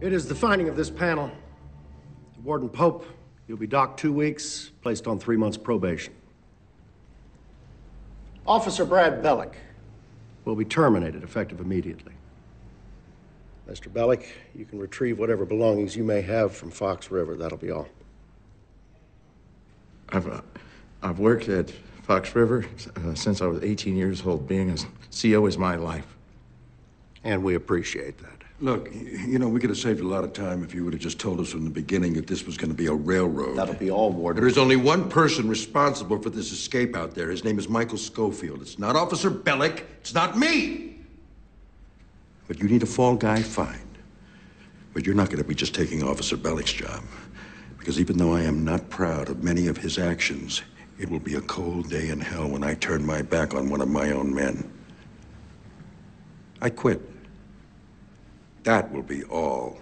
It is the finding of this panel. Warden Pope, you'll be docked two weeks, placed on three months probation. Officer Brad Bellick will be terminated effective immediately. Mr. Bellick, you can retrieve whatever belongings you may have from Fox River. That'll be all. I've, uh, I've worked at Fox River uh, since I was 18 years old. Being a CO is my life. And we appreciate that. Look, you know, we could have saved a lot of time if you would have just told us from the beginning that this was going to be a railroad. That'll be all, Warden. There is only one person responsible for this escape out there. His name is Michael Scofield. It's not Officer Bellick. It's not me. But you need a fall guy, fine. But you're not going to be just taking Officer Bellick's job. Because even though I am not proud of many of his actions, it will be a cold day in hell when I turn my back on one of my own men. I quit. That will be all.